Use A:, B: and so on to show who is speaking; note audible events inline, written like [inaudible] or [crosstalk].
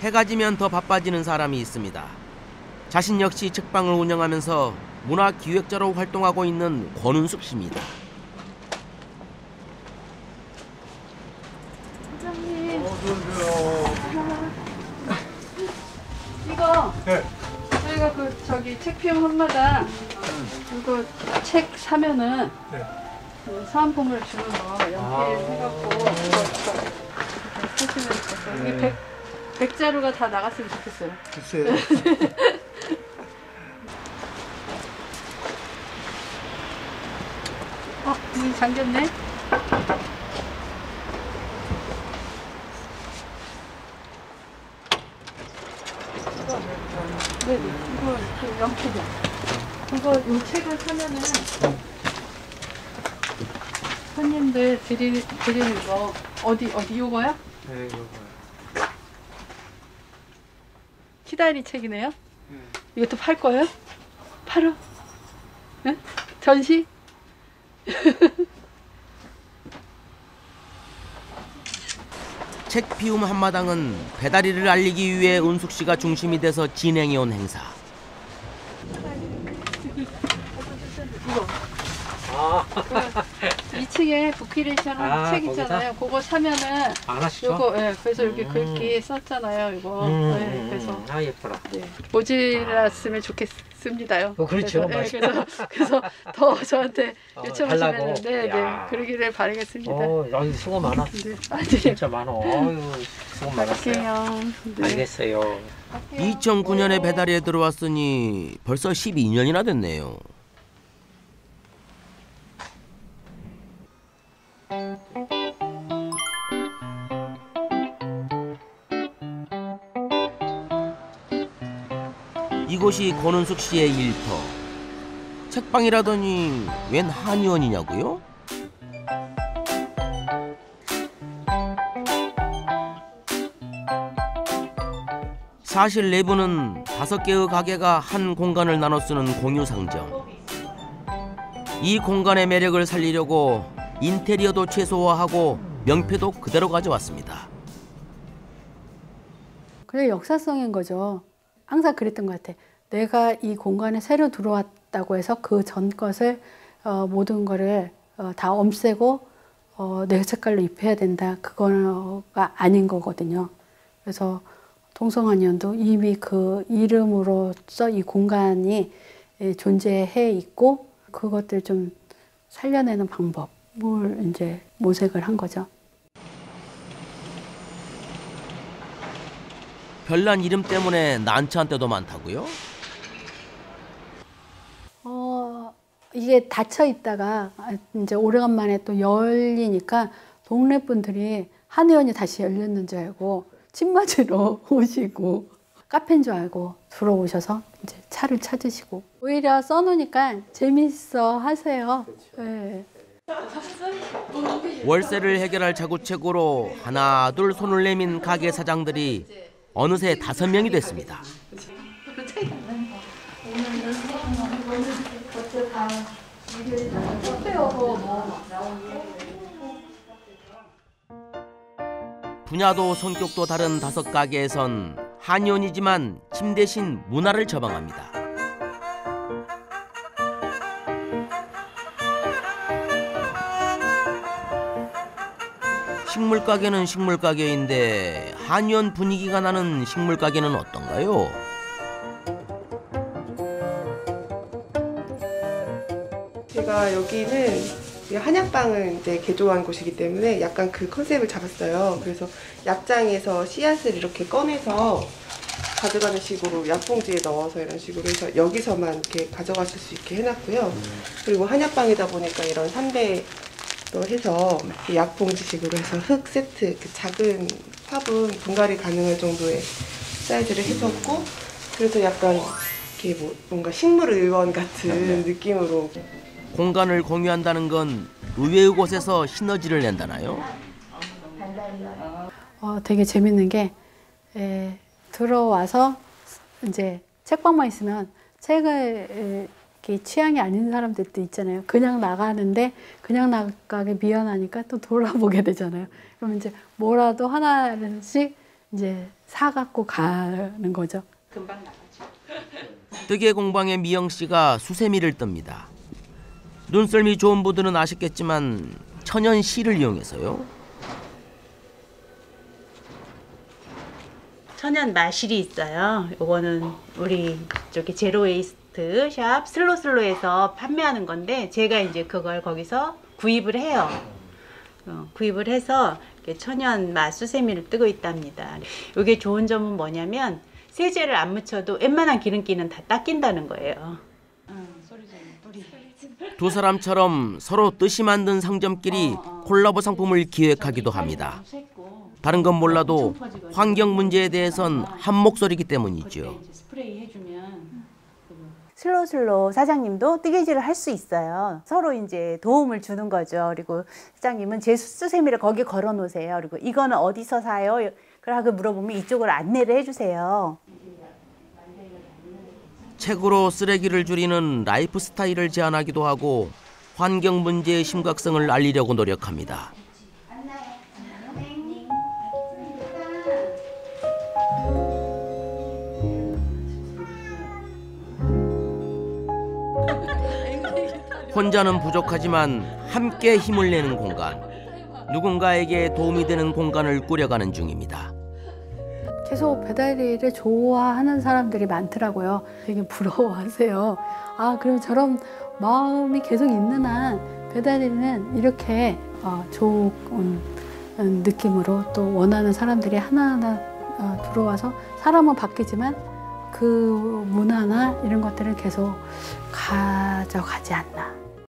A: 해가 지면 더 바빠지는 사람이 있습니다. 자신 역시 책방을 운영하면서 문화 기획자로 활동하고 있는 권은숙 씨입니다.
B: 사장님. [laughs] 이거
C: 네.
B: 저희가 그 저기 책피움 한마다 이거 책 사면은
C: 네.
B: 그 사은품을 주는 거 연필해갖고 이거 이거 이렇게 쓰시면 좋겠어요.
C: 네.
B: 이게 백 백자루가 다 나갔으면 좋겠어요.
C: 글쎄요. [laughs]
B: 어, 문이 잠겼네. 네, 네, 이거 그 연필이요. 이거 요 책을 사면은 손님들 드리, 드리는 거 어디 어디 요거요?
C: 네, 이거
B: 키다리 책이네요. 이것도 팔 거예요? 팔어? 응? 전시? [laughs]
A: 책 피움 한마당은 배다리를 알리기 위해 은숙 씨가 중심이 돼서 진행해 온 행사.
B: 이거.
C: 아,
B: 2층에 부키레이션 한
C: 아,
B: 책
C: 거기다?
B: 있잖아요. 그거 사면은
C: 안 하시죠?
B: 요거 예, 그래서 이렇게
C: 음.
B: 글귀 썼잖아요. 이거.
C: 음,
B: 예,
C: 음,
B: 그래서
C: 음. 아, 예뻐라.
B: 네. 모질랐으면 좋겠습니다요.
C: 어, 그렇죠.
B: 그래서, 예, 그래서 그래서 더 [laughs] 저한테
C: 어,
B: 요청하시면? 네, 네.
C: 야.
B: 그러기를 바라겠습니다.
C: 어, 여기 수고 많아.
B: 네. 아니,
C: 진짜 많아. 어유 수고 많았어요.
B: 네.
C: 알겠어요.
A: 2009년에 배다리에 들어왔으니 벌써 12년이나 됐네요. 이곳이 권은숙 씨의 일터. 책방이라더니 웬 한의원이냐고요? 사실 내부는 다섯 개의 가게가 한 공간을 나눠 쓰는 공유 상점. 이 공간의 매력을 살리려고 인테리어도 최소화하고 명패도 그대로 가져왔습니다.
B: 그게 역사성인 거죠. 항상 그랬던 것 같아. 내가 이 공간에 새로 들어왔다고 해서 그 전 것을 어, 모든 거를 어, 다 없애고 어, 내 색깔로 입혀야 된다. 그거가 아닌 거거든요. 그래서 동성한의원도 이미 그 이름으로써 이 공간이 예, 존재해 있고 그것들 좀 살려내는 방법 을 이제 모색을 한 거죠.
A: 별난 이름 때문에 난처한 때도 많다고요?
B: 어, 이게 닫혀 있다가 이제 오래간만에 또 열리니까 동네 분들이 한의원이 다시 열렸는 줄 알고 침 맞으러 [laughs] 오시고 카페인 줄 알고 들어오셔서 이제 차를 찾으시고 오히려 써놓으니까 재밌어 하세요. 네.
A: 월세를 해결할 자구책으로 하나 둘 손을 내민 가게 사장들이 어느새 다섯 명이 됐습니다. 분야도 성격도 다른 다섯 가게에선 한의원이지만 침 대신 문화를 처방합니다. 식물 가게는 식물 가게인데 한의원 분위기가 나는 식물 가게는 어떤가요?
D: 제가 여기는 이 한약방을 이제 개조한 곳이기 때문에 약간 그 컨셉을 잡았어요. 그래서 약장에서 씨앗을 이렇게 꺼내서 가져가는 식으로 약봉지에 넣어서 이런 식으로 해서 여기서만 이렇게 가져가실 수 있게 해놨고요. 그리고 한약방이다 보니까 이런 삼배 도 해서 이 약봉지식으로 해서 흙 세트, 그 작은 화분 분갈이 가능할 정도의 사이즈를 해줬고, 그래서 약간 이렇게 뭐 뭔가 식물 의원 같은 느낌으로
A: 공간을 공유한다는 건 의외의 곳에서 시너지를 낸다나요?
B: 어, 되게 재밌는 게 에, 들어와서 이제 책방만 있으면 책을 에, 취향이 아닌 사람들도 있잖아요. 그냥 나가는데 그냥 나가기 미안하니까 또 돌아보게 되잖아요. 그럼 이제 뭐라도 하나씩 이제 사갖고 가는 거죠.
A: 뜨개 공방의 미영 씨가 수세미를 뜹니다. 눈썰미 좋은 분들은 아시겠지만 천연 실을 이용해서요.
E: 천연 마실이 있어요. 요거는 우리 저기 zero waste shop 슬로슬로에서 판매하는 건데 제가 이제 그걸 거기서 구입을 해요. 어, 구입을 해서 천연 마수세미를 뜨고 있답니다. 이게 좋은 점은 뭐냐면 세제를 안 묻혀도 웬만한 기름기는 다 닦인다는 거예요.
A: 두 사람처럼 서로 뜻이 맞는 상점끼리 콜라보 상품을 기획하기도 합니다. 다른 건 몰라도 환경 문제에 대해선 한 목소리이기 때문이죠.
F: 슬로슬로 사장님도 뜨개질을 할 수 있어요. 서로 이제 도움을 주는 거죠. 그리고 사장님은 제 수세미를 거기 걸어 놓으세요. 그리고 이거는 어디서 사요? 그러고 물어보면 이쪽으로 안내를 해주세요.
A: 책으로 쓰레기를 줄이는 라이프 스타일을 제안하기도 하고 환경 문제의 심각성을 알리려고 노력합니다. 혼자는 부족하지만 함께 힘을 내는 공간, 누군가에게 도움이 되는 공간을 꾸려가는 중입니다.
B: 계속 배달 일을 좋아하는 사람들이 많더라고요. 되게 부러워하세요. 아, 그럼 저런 마음이 계속 있는 한 배달 일은 이렇게 어, 좋은 음, 느낌으로 또 원하는 사람들이 하나하나 어, 들어와서 사람은 바뀌지만 그 문화나 이런 것들을 계속 가져가지 않나.